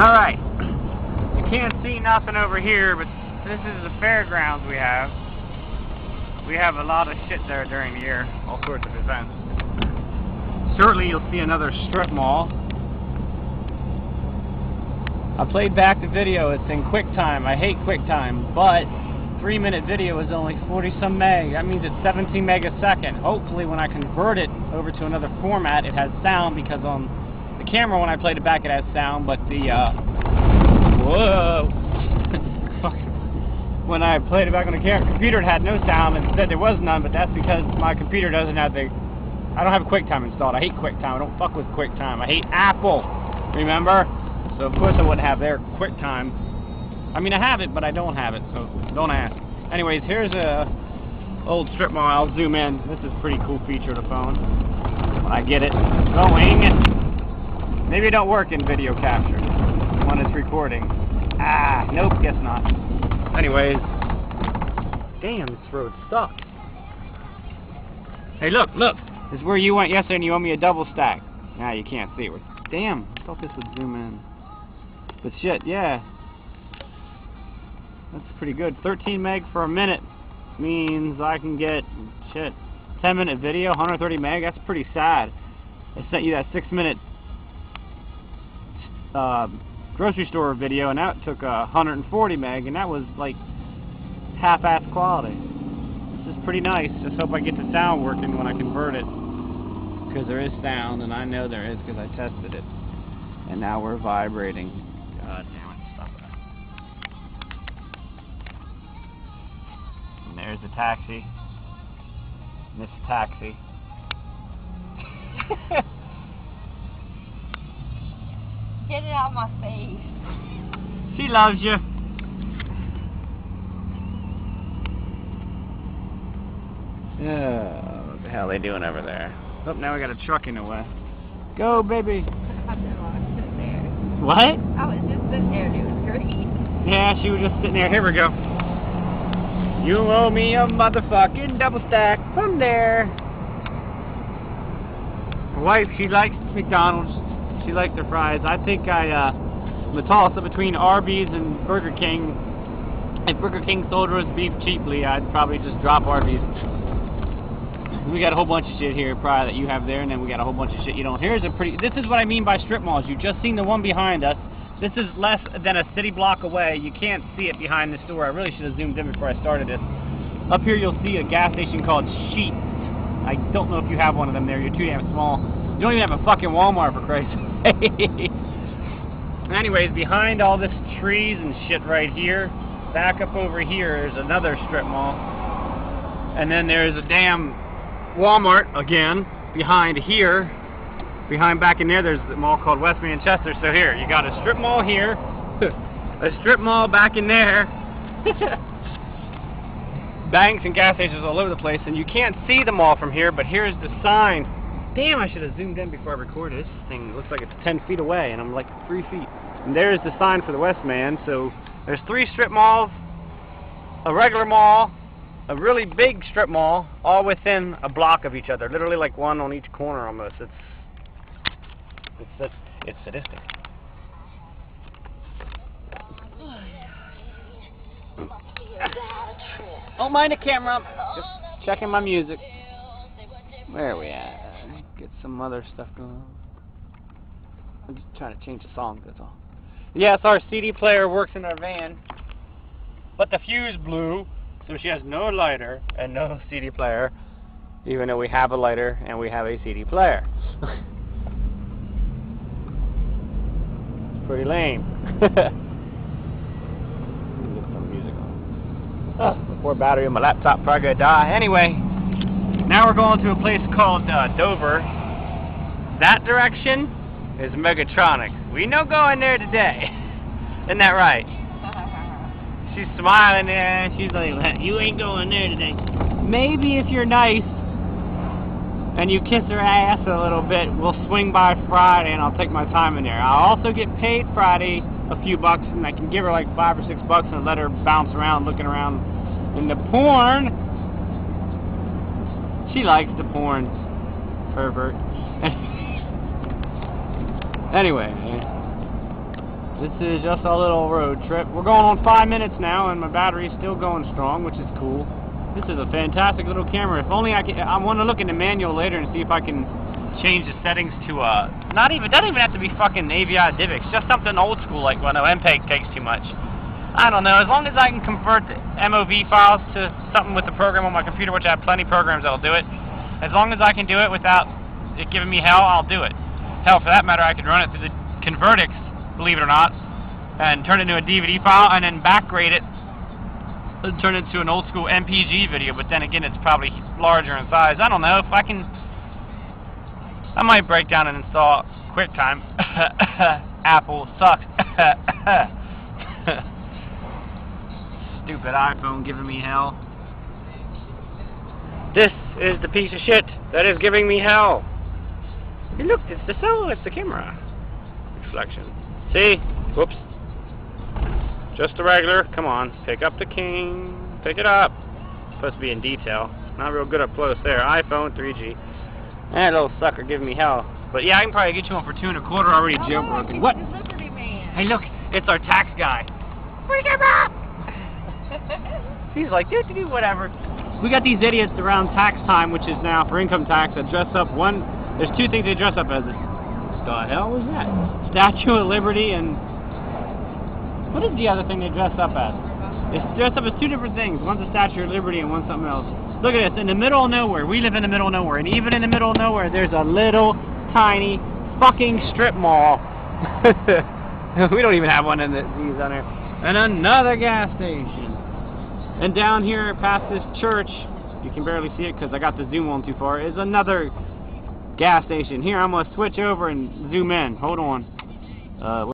Alright. You can't see nothing over here, but this is the fairgrounds we have. We have a lot of shit there during the year, all sorts of events. Shortly you'll see another strip mall. I played back the video, it's in QuickTime. I hate QuickTime, but 3 minute video is only 40 some meg. That means it's 17 meg a second. Hopefully when I convert it over to another format it has sound because on the camera when I played it back it has sound, but the uh whoa when I played it back on the camera, computer it had no sound and said there was none, but that's because my computer doesn't have the I don't have QuickTime installed. I hate QuickTime. I don't fuck with QuickTime. I hate Apple. Remember? So of course I wouldn't have their QuickTime. I mean I have it, but I don't have it, so don't ask. Anyways, here's a old strip mall. I'll zoom in. This is a pretty cool feature of the phone. I get it going. Maybe it don't work in video capture when it's recording. Ah, nope, guess not. Anyways, damn, this road's stuck. Hey, look, look. This is where you went yesterday and you owe me a double stack. Now nah, you can't see it. Damn, I thought this would zoom in. But shit, yeah. That's pretty good. 13 meg for a minute means I can get, shit, 10 minute video, 130 meg. That's pretty sad. I sent you that 6 minute uh, grocery store video and that took uh, 140 meg and that was like half-ass quality. This is pretty nice. Just hope I get the sound working when I convert it. Because there is sound and I know there is because I tested it. And now we're vibrating. God damn it, stop it. And there's the taxi. Miss Taxi. Get it out of my face. She loves you. Yeah, what the hell are they doing over there? Oh, now we got a truck in the way. Go, baby. What? I was just sitting there doing great. Yeah, she was just sitting there. Here we go. You owe me a motherfucking double stack from there. My wife, she likes McDonald's. She likes their fries. I think I, uh, I'm a toss-up between Arby's and Burger King. If Burger King sold roast beef cheaply, I'd probably just drop Arby's. We got a whole bunch of shit here, probably that you have there, and then we got a whole bunch of shit you don't. Here's a pretty. This is what I mean by strip malls. You've just seen the one behind us. This is less than a city block away. You can't see it behind the store. I really should have zoomed in before I started this. Up here, you'll see a gas station called Sheetz. I don't know if you have one of them there. You're too damn small. You don't even have a fucking Walmart for Christ's. Anyways, behind all this trees and shit right here, back up over here is another strip mall. And then there's a damn Walmart again behind here. Behind back in there, there's a mall called West Manchester. So here, you got a strip mall here, a strip mall back in there, banks and gas stations all over the place, and you can't see the mall from here. But here's the sign. Damn, I should have zoomed in before I recorded. This thing looks like it's 10 feet away, and I'm like 3 feet. And there's the sign for the Westman. So there's three strip malls, a regular mall, a really big strip mall, all within a block of each other. Literally like one on each corner almost. It's it's it's, it's sadistic. Don't mind the camera. Just checking my music. Where are we at? Get some other stuff going on. I'm just trying to change the song, that's all. Yes, our CD player works in our van. But the fuse blew, so she has no lighter and no CD player, even though we have a lighter and we have a CD player. Pretty lame. Get some music on. Poor battery on my laptop probably gonna die. Anyway, now we're going to a place called uh, Dover. That direction is Megatronic. We no going there today. Isn't that right? She's smiling there. She's like, you ain't going there today. Maybe if you're nice and you kiss her ass a little bit, we'll swing by Friday and I'll take my time in there. I'll also get paid Friday a few bucks and I can give her like five or six bucks and let her bounce around looking around in the porn. She likes the porn. Pervert. anyway, This is just a little road trip. We're going on five minutes now, and my battery's still going strong, which is cool. This is a fantastic little camera. If only I can, I want to look in the manual later and see if I can change the settings to, uh, not even, doesn't even have to be fucking AVI DivX, just something old school like, well, no, MPEG takes too much. I don't know, as long as I can convert the MOV files to something with the program on my computer, which I have plenty of programs that'll do it, as long as I can do it without it giving me hell, I'll do it. Hell, for that matter, I could run it through the Convertix, believe it or not, and turn it into a DVD file, and then backgrade it and turn it into an old school MPG video, but then again, it's probably larger in size. I don't know, if I can... I might break down and install QuickTime. Apple sucks. Stupid iPhone giving me hell. This is the piece of shit that is giving me hell. Hey, look, it's the cell, it's the camera. Reflection. See? Whoops. Just a regular. Come on, pick up the king. Pick it up. Supposed to be in detail. Not real good up close there. iPhone 3G. That little sucker giving me hell. But yeah, I can probably get you one for two and a quarter already Oh, What? it's the Liberty Man. Hey, look, it's our tax guy. Freak him up! He's like, do do do whatever. We got these idiots around tax time, which is now for income tax, that dress up one. There's two things they dress up as. The hell was that? Statue of Liberty and what is the other thing they dress up as? They dress up as two different things. One's a Statue of Liberty and one's something else. Look at this, in the middle of nowhere. We live in the middle of nowhere, and even in the middle of nowhere, there's a little tiny fucking strip mall. we don't even have one in the, these on there. And another gas station. And down here, past this church, you can barely see it because I got the zoom on too far, is another gas station. Here, I'm going to switch over and zoom in. Hold on. Uh,